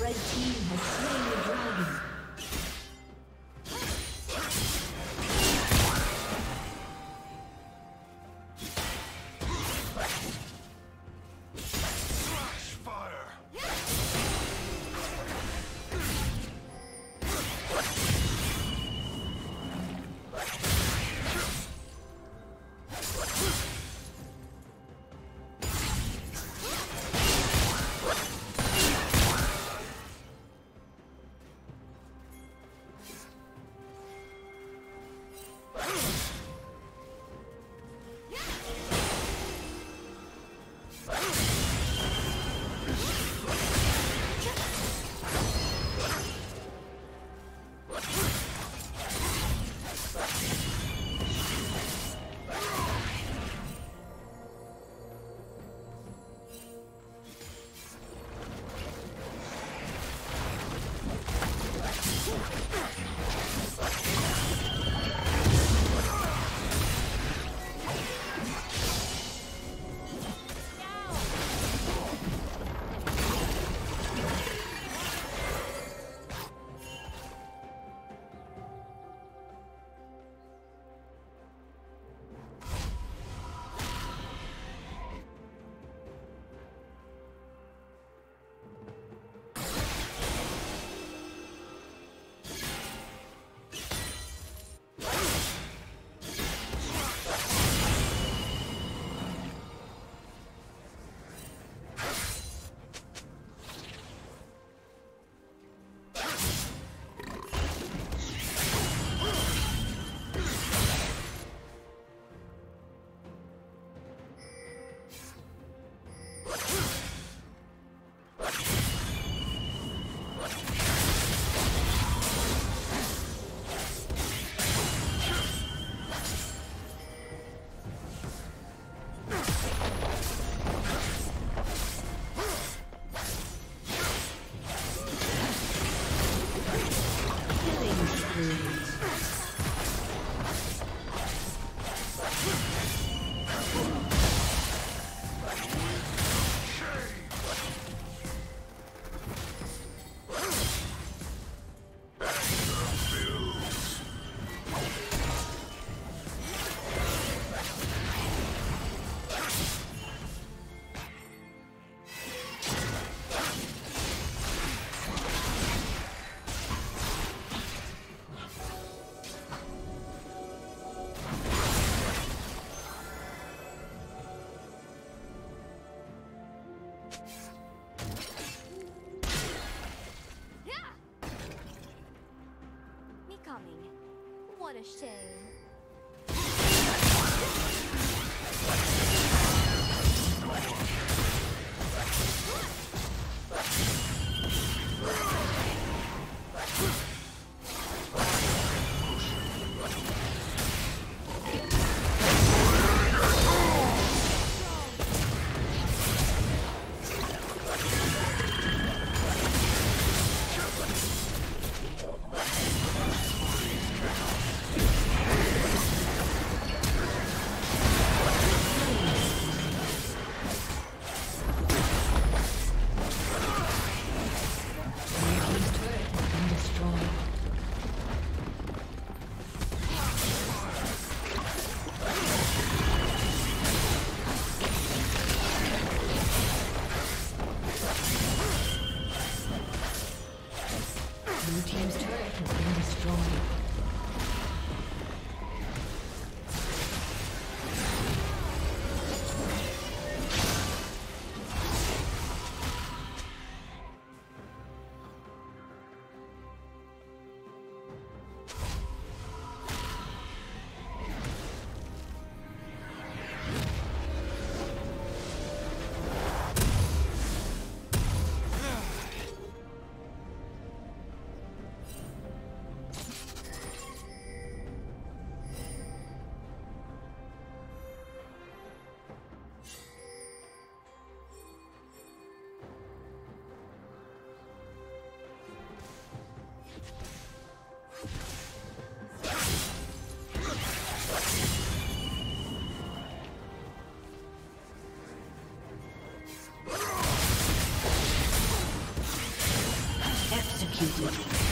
Red team has slain. Shame. Executed.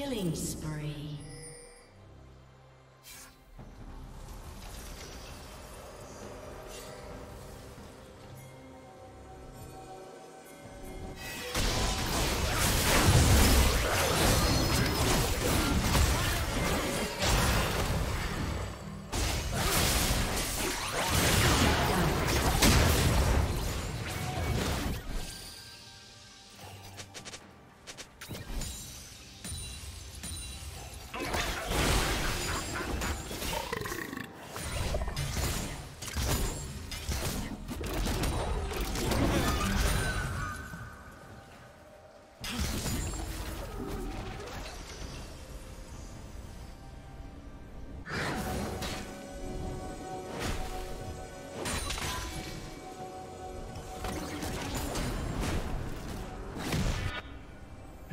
Killing spree.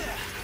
Yeah.